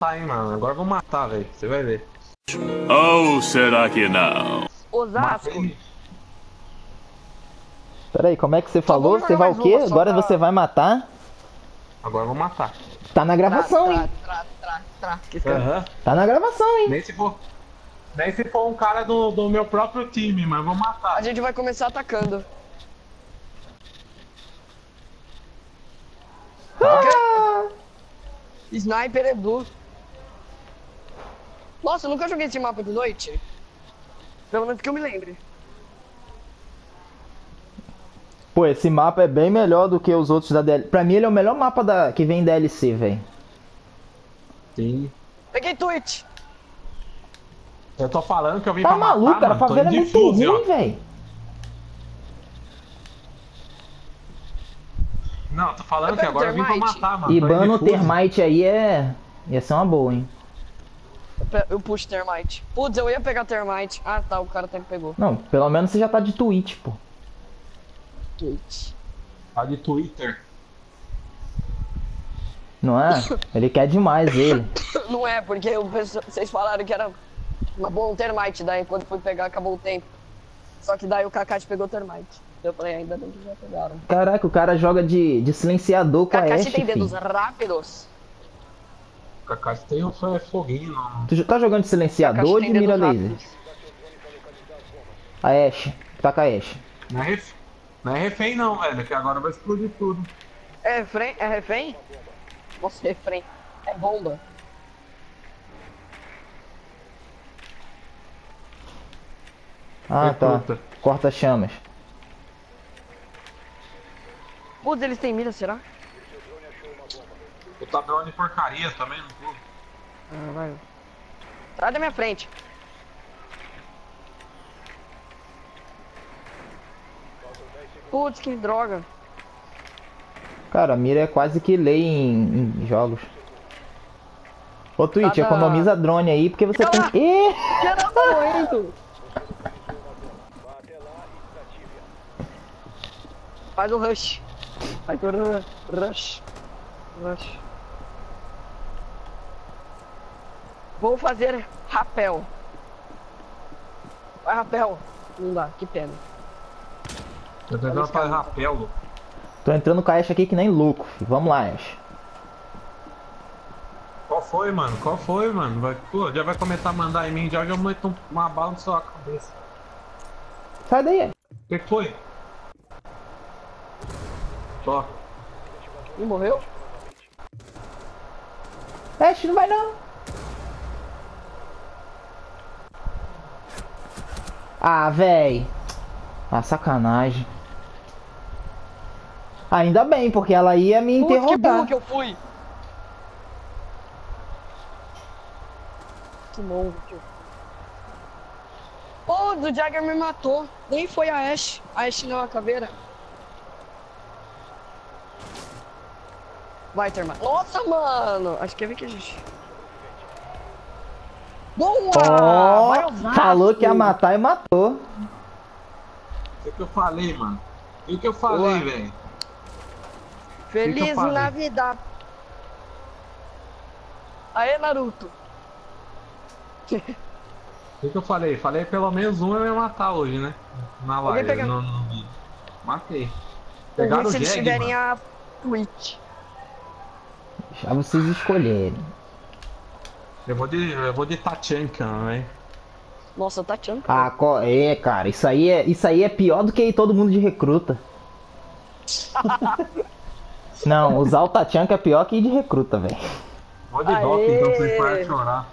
matar, hein, mano. Agora vou matar, velho. Você vai ver. Ou será que não? Osasco. Matei. Peraí, como é que você falou? Você vai o quê? uma, Agora pra- você vai matar? Agora eu vou matar. Tá na gravação, Tra, hein? tra, tra, tra. Aham. Tá na gravação, hein? Nem se for. Nem se for um cara do, do meu próprio time, mas vou matar. A gente vai começar atacando. Ah! Sniper é blue. Nossa, eu nunca joguei esse mapa de noite. Pelo menos que eu me lembre. Pô, esse mapa é bem melhor do que os outros da DLC. Pra mim, ele é o melhor mapa da... que vem em DLC, velho. Sim. Peguei Twitch. Eu tô falando que eu vim Tá pra maluco, matar, cara? A favela é muito ruim, velho. Não, tô falando Eu que agora eu vim pra matar, mano. E ban no. Termite aí é. ia ser uma boa, hein? Eu Eu puxo Termite. Putz, eu ia pegar Termite. Ah tá, o cara até que pegou. Não, pelo menos você já tá de Twitch, pô. Twitch. Tá de Twitter. Não é? Ele quer demais ele. Não é, porque pessoal- vocês falaram que era uma boa um Termite, daí quando fui pegar acabou o tempo. Só que daí o Kakashi pegou o Termite. Eu falei, ainda bem que já pegaram. Caraca, o cara joga de, de silenciador com a Kakashi tem dedos filho. rápidos. Cacate tem um fo- foguinho, não. Tu já tá jogando de silenciador ou de mira laser? A Ashe. Tá com a Ashe. Não é, ref... não é refém não, velho, que agora vai explodir tudo. É refém? É refém? Nossa, refém. É bomba. Ah, tá. Corta chamas. Putz, eles têm mira, será? O tabelão de porcaria também, não tudo. Ah, vai. Sai da minha frente. Putz, que droga. Cara, a mira é quase que lei em, em jogos. Ô Twitch, Tá na- economiza drone aí, porque você tem. Ih! Tá. Faz o rush. Faz o ru- rush. Rush. Vou fazer rapel. Vai rapel. Não dá, que pena. Tô tentando fazer rapel, louco. Tô entrando com a Ashe aqui que nem louco. filho. Vamos lá, Ashe. Qual foi, mano? Qual foi, mano? Vai... Pô, já vai começar a mandar em mim, já já eu meto um- uma bala na sua cabeça. Sai daí. O que que foi? Só. Ih, morreu? Ashe, não vai não. Ah, véi. Ah, sacanagem. Ainda bem, porque ela ia me Putz, que burro interrogar. que eu fui. Que mongo que eu fui. Pô, o Jagger me matou. Nem foi a Ashe. A Ashe não é a caveira. Vai, Terma. Nossa, mano. Acho que é que a gente... Boa! Osasco! falou que ia matar e matou. O que eu falei, mano? O que que eu falei, velho? Feliz falei? Navidad. Aê, Naruto. O que que eu falei? Falei pelo menos um eu ia matar hoje, né? Na live, pega- no, no vídeo. Matei. Pegaram o se eles tiverem mano. a Twitch. Já vocês escolherem. Eu vou de, eu vou de Tachanka, velho. Nossa, Tatiana. Ah, co- é, cara, isso aí é, isso aí é pior do que ir todo mundo de recruta. Não, usar o Tachanka é pior que ir de recruta, velho. Vou de Aê! rock, então vocês param de chorar.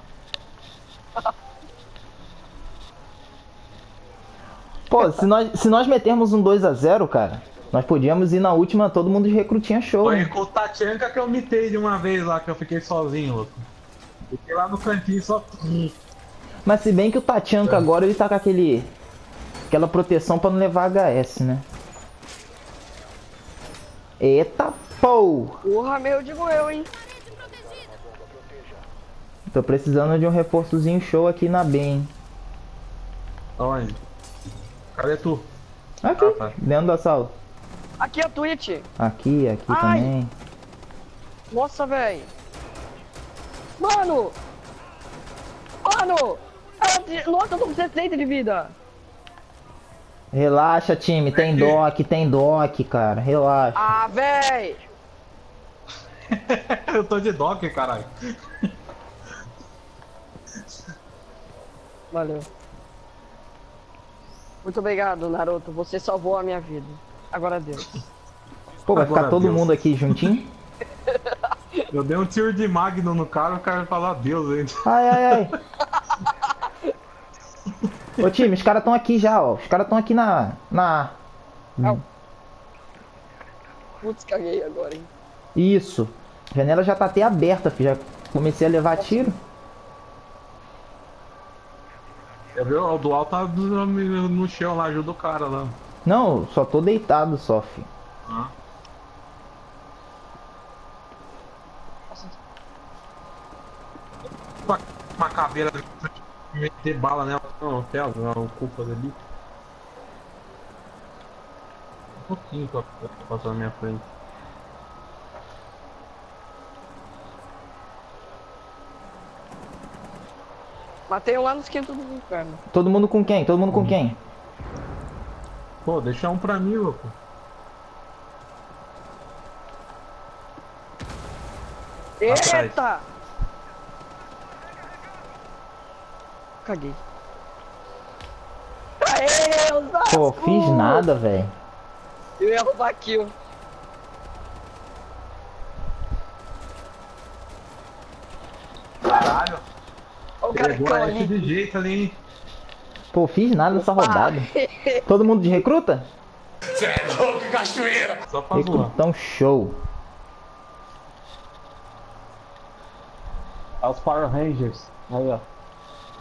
Pô, se nós, se nós metermos um 2x0, cara, nós podíamos ir na última todo mundo de recrutinha show. Foi hein? com o Tachanka que eu mitei de uma vez lá, que eu fiquei sozinho, louco. Fiquei lá no cantinho só. Mas se bem que o Tachanka agora ele tá com aquele. aquela proteção pra não levar HS, né? Eita pô! Porra, meu, digo eu, hein? Tô precisando de um reforçozinho show aqui na B, hein? Onde? Cadê tu? Aqui, Ah, tá. dentro da sala. Aqui é a Twitch. Aqui, aqui Ai. também. Nossa, velho. Mano! Mano! Nossa, eu tô com 60 de vida! Relaxa, time. Tem doc, tem doc, cara. Relaxa. Ah, véi! Eu tô de doc, caralho. Valeu. Muito obrigado, Naruto. Você salvou a minha vida. Agora Deus. Pô, vai ficar Agora, todo Deus. mundo aqui juntinho? Eu dei um tiro de Magno no cara, o cara falou adeus ainda. Ai, ai, ai. Ô time, os caras estão aqui já, ó. Os caras estão aqui na. na. Putz, caguei agora, hein? Isso. A janela já tá até aberta, filho. Já comecei a levar tiro. Eu vi o dual tá no, no chão lá, ajuda o cara lá. Não, só tô deitado só, filho. Ah. Uma, uma caveira meter bala nela no hotel, o culpa ali. Um pouquinho pra pra passar na minha frente. Matei um lá nos quintos do inferno. Todo mundo com quem? Todo mundo com quem? Pô, deixa um pra mim, louco. Atrás. Caguei. Aê, Osasco! Pô, fiz nada, velho. Eu ia roubar kill. Caralho, Olha o pegou caracol ali. de jeito ali, hein? Pô, fiz nada nessa rodada. Todo mundo de recruta? Só pra. Recrutão show. É os Power Rangers. Aí, ó.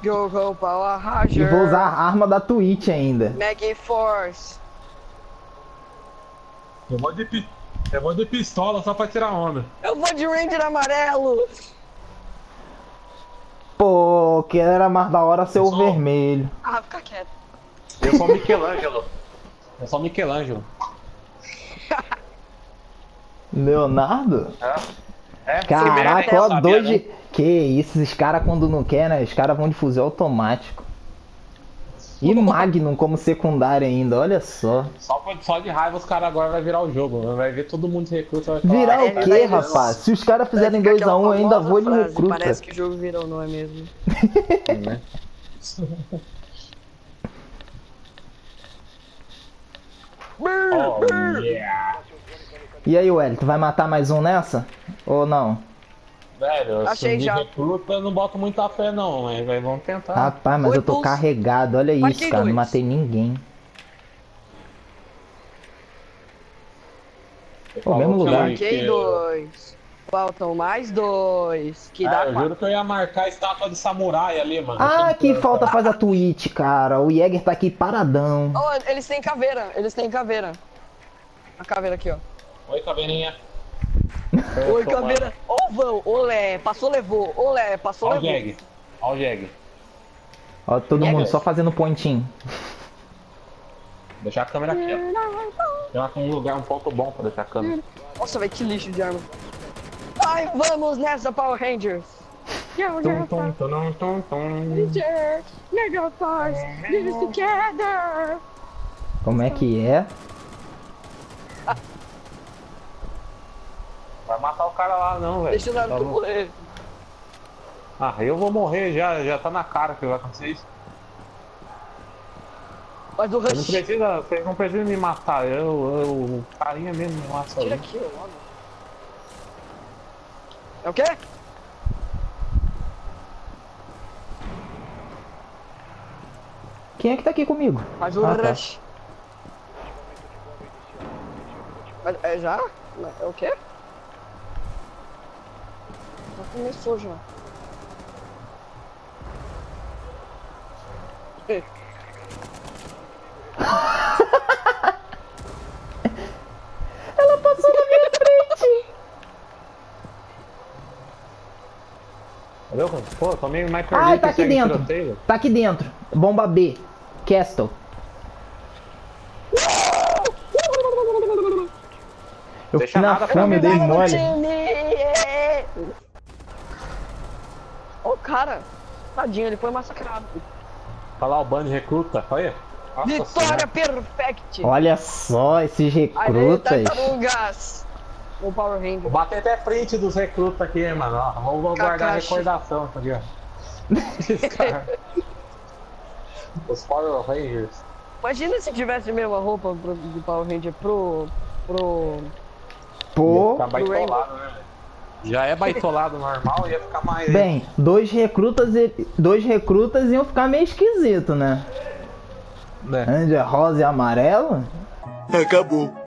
Power E vou usar a arma da Twitch ainda. Mag Force. Eu vou de, pi... eu vou de pistola só pra tirar onda. Eu vou de Ranger amarelo. Pô, que era mais da hora ser o Pessoal. vermelho. Ah, fica quieto. Eu sou Michelangelo. Eu sou Michelangelo. Leonardo? É? Caraca, ó, dois né? de. Que isso, esses caras quando não quer, né? Os caras vão de fuzil automático. E Magnum como secundário ainda, olha só. Só, por- só de raiva os caras agora vai virar o jogo. Vai ver todo mundo de recruta vai falar. Virar "Ah, o é, quê, vai- rapaz? Se os caras fizerem Fica 2x1, aquela eu ainda vou de recruta. Parece que o jogo virou, não é mesmo? né? Oh, yeah. E aí, Welly, tu vai matar mais um nessa? Ou não? Velho, eu Achei já. recruta, eu não boto muita fé não, mas vamos tentar. Rapaz, mas Oi, eu tô Pulse. carregado, olha isso, cara. Não dois. matei ninguém. Pô, mesmo lugar. eu- Marquei que- dois. Faltam mais dois. Que Ah, dá eu quatro. juro que eu ia marcar a estátua de samurai ali, mano. Ah, que eu- falta faz a Twitch, cara. O Jäger tá aqui paradão. Oh, eles têm caveira. Eles têm caveira. A caveira aqui, ó. Oi, caveirinha. Oi, caveira. Ô, vão. Olé. Passou, levou. Olé. Passou, Olha o levou. Jeg. Olha o Jeg. Ó, todo Jäger. mundo só fazendo pontinho. Deixar a câmera aqui, ó. Tem um lugar, um ponto bom pra deixar a câmera. Nossa, velho, que lixo de arma. Ai, vamos nessa, Power Rangers. Tum, tum, tum, tum, tum. Rangers. Mega Force. Live together. Como é que é? Vai matar o cara lá não, velho. Deixa o Naruto Tá bom. morrer. Ah, eu vou morrer já, já tá na cara que vai acontecer isso. Mas o Você não Rush. precisa, você não precisa me matar, eu, eu o carinha mesmo me mata Tira aqui, logo. É o quê? Quem é que tá aqui comigo? Faz o Ah, tá. Rush. Mas, é já? É o quê? Já começou já. Ela passou na minha frente. Entendeu? Pô, tô meio mais perdido Ai, tá aqui dentro. tiroteio. Tá aqui dentro. Bomba B. Castle. Eu Deixa fui na fome, dei pra mole. Time! Ô, cara, tadinho, ele foi massacrado. Tá lá o bando de recruta, olha. Nossa Vitória Senhora. perfect! Olha só esses recrutas. tartarugas! O Power Vou Ranger. bater até print dos recrutas aqui, mano. Ó, vamos guardar a recordação, tá ligado? Os Power Rangers. Imagina se tivesse a mesma roupa pro, do Power Ranger pro. pro. Ia ficar baitolado, né? velho? Já é baitolado normal, ia ficar mais. bem, dois recrutas, e- dois recrutas iam ficar meio esquisito, né? né? Ande rosa e amarelo? Acabou.